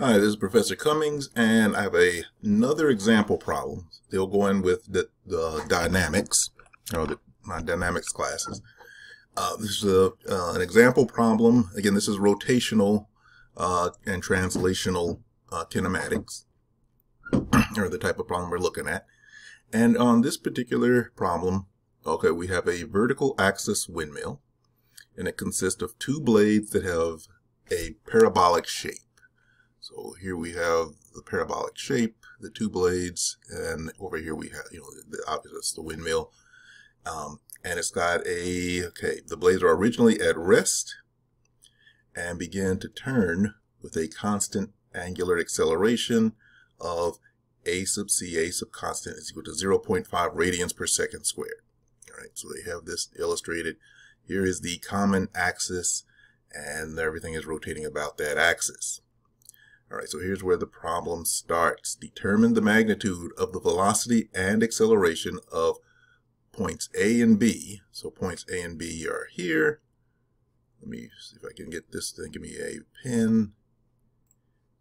Hi, this is Professor Cummings, and I have a, another example problem. Still going with the, the dynamics, or the, my dynamics classes. Uh, this is a, uh, an example problem. Again, this is rotational uh, and translational uh, kinematics, or the type of problem we're looking at. And on this particular problem, okay, we have a vertical axis windmill, and it consists of two blades that have a parabolic shape. So here we have the parabolic shape, the two blades, and over here we have, you know, the opposite, the windmill. Um, and it's got a, okay, the blades are originally at rest and begin to turn with a constant angular acceleration of a sub c, a sub constant is equal to 0.5 radians per second squared. All right, so they have this illustrated. Here is the common axis, and everything is rotating about that axis. All right, so here's where the problem starts. Determine the magnitude of the velocity and acceleration of points A and B. So points A and B are here. Let me see if I can get this thing. Give me a pin.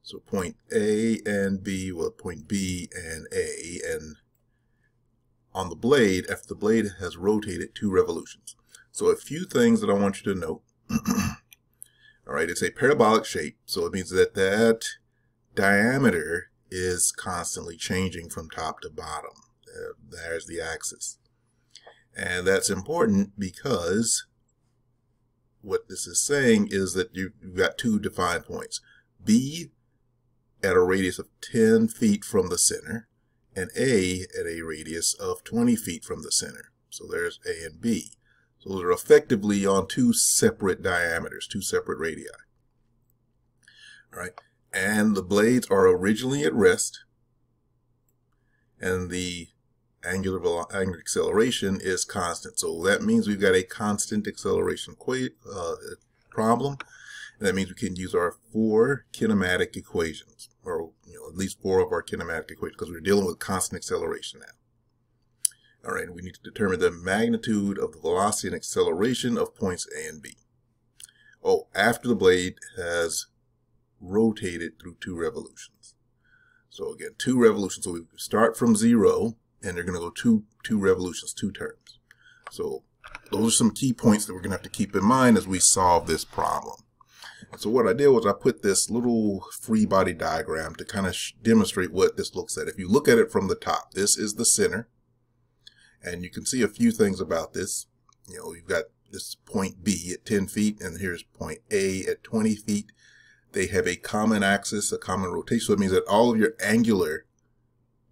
So point A and B, well, point B and A, and on the blade, after the blade has rotated two revolutions. So a few things that I want you to note. All right, it's a parabolic shape, so it means that that diameter is constantly changing from top to bottom. Uh, there's the axis. And that's important because what this is saying is that you've got two defined points. B at a radius of 10 feet from the center and A at a radius of 20 feet from the center. So there's A and B. Those are effectively on two separate diameters, two separate radii. All right. And the blades are originally at rest. And the angular, angular acceleration is constant. So that means we've got a constant acceleration uh, problem. And that means we can use our four kinematic equations, or you know, at least four of our kinematic equations, because we're dealing with constant acceleration now. All right, we need to determine the magnitude of the velocity and acceleration of points A and B. Oh, after the blade has rotated through two revolutions. So again, two revolutions. So we start from zero and they're going to go two, two revolutions, two turns. So those are some key points that we're going to have to keep in mind as we solve this problem. So what I did was I put this little free body diagram to kind of demonstrate what this looks at. If you look at it from the top, this is the center. And you can see a few things about this. You know, you've got this point B at 10 feet, and here's point A at 20 feet. They have a common axis, a common rotation. So it means that all of your angular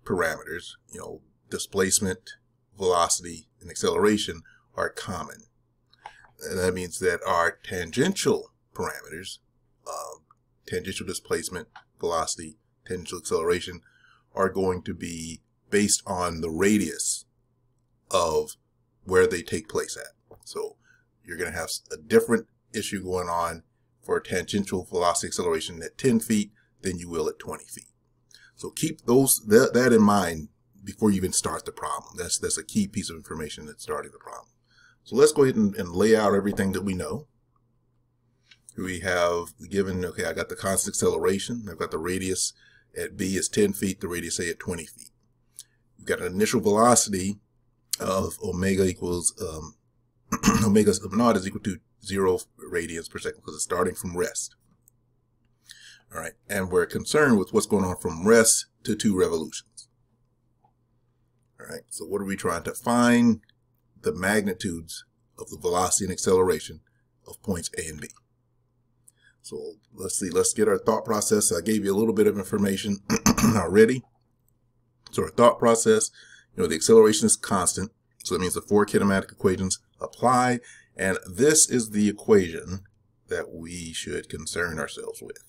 parameters, you know, displacement, velocity, and acceleration are common. And that means that our tangential parameters, uh, tangential displacement, velocity, tangential acceleration, are going to be based on the radius of where they take place at. So you're going to have a different issue going on for tangential velocity acceleration at 10 feet than you will at 20 feet. So keep those that, that in mind before you even start the problem. That's that's a key piece of information that's starting the problem. So let's go ahead and, and lay out everything that we know. We have given, okay, I got the constant acceleration. I've got the radius at B is 10 feet, the radius A at 20 feet. We've got an initial velocity of omega equals, um, omega sub naught is equal to zero radians per second because it's starting from rest. All right. And we're concerned with what's going on from rest to two revolutions. All right. So what are we trying to find? The magnitudes of the velocity and acceleration of points A and B. So let's see, let's get our thought process. I gave you a little bit of information already. So our thought process, you know, the acceleration is constant. So that means the four kinematic equations apply and this is the equation that we should concern ourselves with.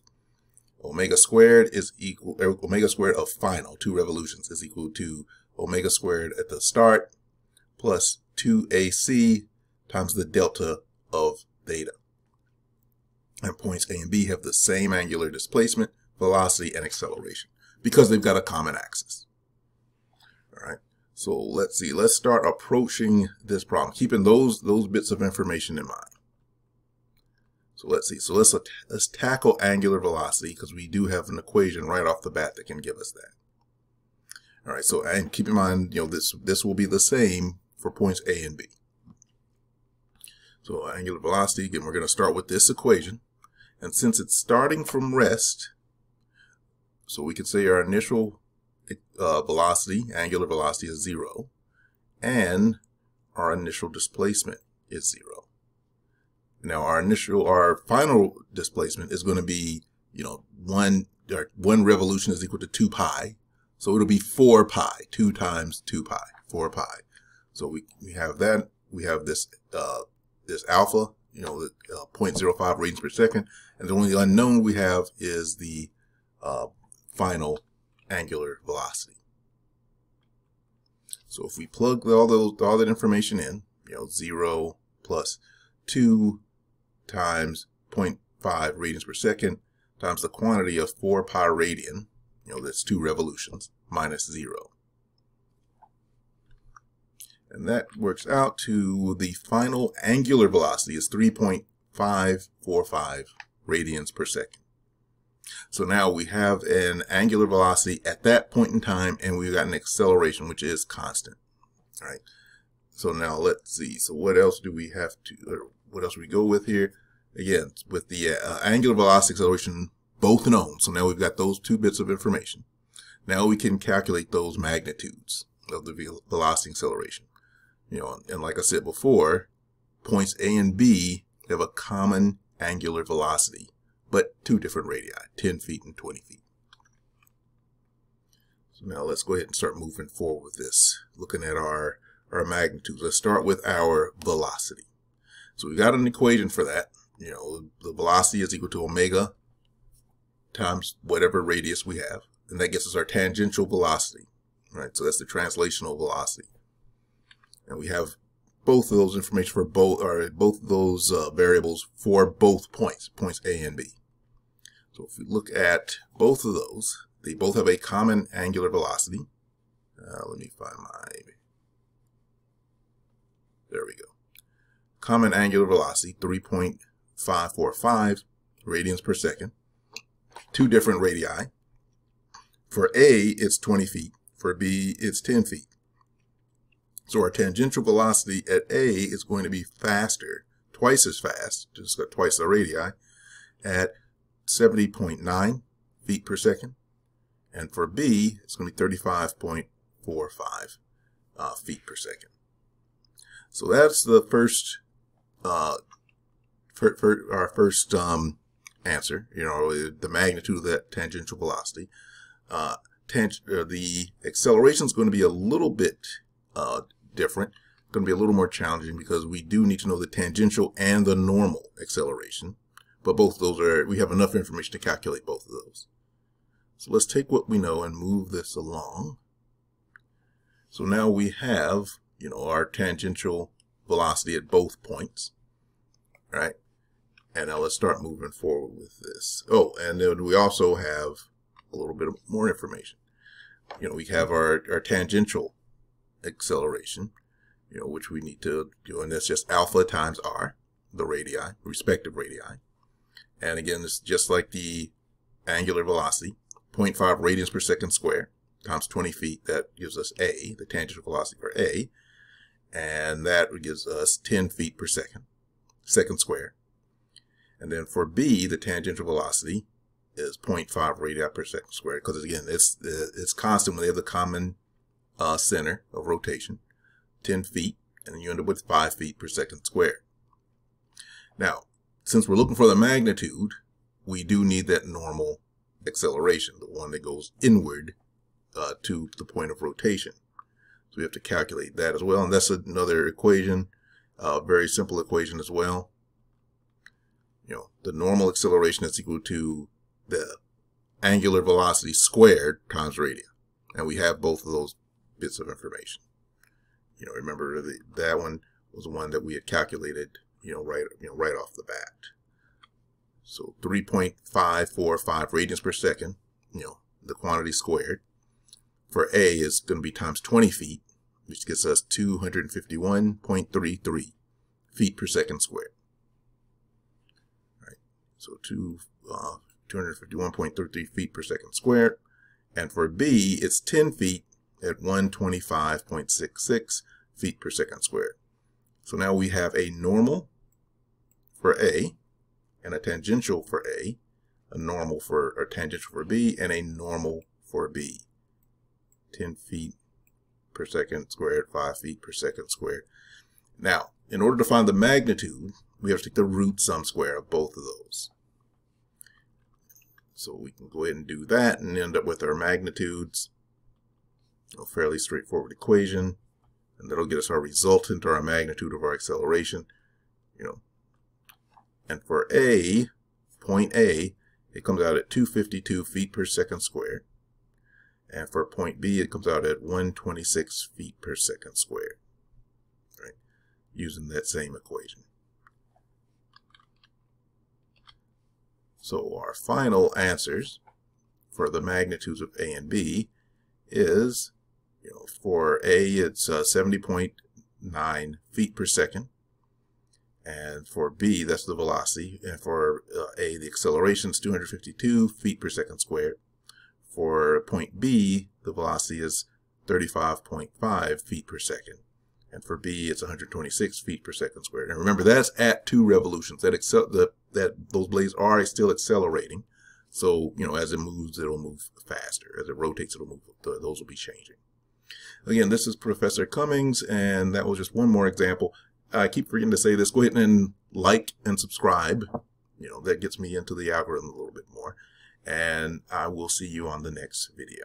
Omega squared is equal, er, omega squared of final, two revolutions, is equal to omega squared at the start plus 2ac times the delta of theta. And points A and B have the same angular displacement, velocity, and acceleration because they've got a common axis. All right. So let's see, let's start approaching this problem, keeping those, those bits of information in mind. So let's see. So let's let's tackle angular velocity because we do have an equation right off the bat that can give us that. All right. So and keep in mind, you know this this will be the same for points A and B. So angular velocity. Again, we're going to start with this equation, and since it's starting from rest, so we could say our initial uh, velocity, angular velocity, is zero, and our initial displacement is zero. Now our initial, our final displacement is going to be, you know, one, or one revolution is equal to two pi. So it'll be four pi, two times two pi, four pi. So we, we have that, we have this, uh, this alpha, you know, uh, 0.05 radians per second. And the only unknown we have is the, uh, final angular velocity. So if we plug all those, all that information in, you know, zero plus two times 0.5 radians per second times the quantity of 4 pi radian, you know, that's two revolutions, minus 0. And that works out to the final angular velocity is 3.545 radians per second. So now we have an angular velocity at that point in time, and we've got an acceleration, which is constant. All right. So now let's see. So what else do we have to, what else we go with here? Again, with the uh, angular velocity acceleration both known. So now we've got those two bits of information. Now we can calculate those magnitudes of the velocity acceleration. You know, and like I said before, points A and B have a common angular velocity, but two different radii, 10 feet and 20 feet. So now let's go ahead and start moving forward with this, looking at our, our magnitudes. Let's start with our velocity. So we've got an equation for that. You know, the velocity is equal to omega times whatever radius we have. And that gets us our tangential velocity, right? So that's the translational velocity. And we have both of those information for both, or both those uh, variables for both points, points A and B. So if we look at both of those, they both have a common angular velocity. Uh, let me find my, there we go. Common angular velocity, 3.545 radians per second. Two different radii. For A, it's 20 feet. For B, it's 10 feet. So our tangential velocity at A is going to be faster, twice as fast, just got twice the radii, at 70.9 feet per second. And for B, it's going to be 35.45 uh, feet per second. So that's the first, uh, for, for our first um, answer, you know, the magnitude of that tangential velocity. Uh, tang uh, the acceleration is going to be a little bit uh, different, going to be a little more challenging because we do need to know the tangential and the normal acceleration. But both those are, we have enough information to calculate both of those. So let's take what we know and move this along. So now we have, you know, our tangential velocity at both points, right? And now let's start moving forward with this. Oh, and then we also have a little bit more information. You know, we have our, our tangential acceleration, you know, which we need to do, and that's just alpha times r, the radii, respective radii. And again, it's just like the angular velocity, 0.5 radians per second square times 20 feet. That gives us a, the tangential velocity for a, and that gives us 10 feet per second, second square. And then for b, the tangential velocity is 0.5 radii per second squared, because again, it's it's constant when they have the common uh, center of rotation, 10 feet, and you end up with 5 feet per second squared. Now, since we're looking for the magnitude, we do need that normal acceleration, the one that goes inward uh, to the point of rotation. So we have to calculate that as well. And that's another equation, a uh, very simple equation as well. You know, the normal acceleration is equal to the angular velocity squared times radius. And we have both of those bits of information. You know, remember the, that one was the one that we had calculated, you know, right, you know, right off the bat. So 3.545 radians per second, you know, the quantity squared. For A is going to be times 20 feet, which gives us 251.33 feet per second squared. So two, uh, 251.33 feet per second squared. And for B, it's 10 feet at 125.66 feet per second squared. So now we have a normal for A and a tangential for A, a normal for a tangential for B, and a normal for B. 10 feet per second squared, 5 feet per second squared. Now, in order to find the magnitude, we have to take the root sum square of both of those. So we can go ahead and do that and end up with our magnitudes. A fairly straightforward equation. And that'll get us our resultant or our magnitude of our acceleration. You know. And for A, point A, it comes out at 252 feet per second squared. And for point B, it comes out at 126 feet per second squared. Right? Using that same equation. So our final answers for the magnitudes of A and B is, you know, for A, it's uh, 70.9 feet per second. And for B, that's the velocity. And for uh, A, the acceleration is 252 feet per second squared. For point B, the velocity is 35.5 feet per second. And for B, it's 126 feet per second squared. And remember, that's at two revolutions. That excel the that those blades are still accelerating. So, you know, as it moves, it'll move faster. As it rotates, it'll move. Those will be changing. Again, this is Professor Cummings, and that was just one more example. I keep forgetting to say this. Go ahead and like and subscribe. You know, that gets me into the algorithm a little bit more. And I will see you on the next video.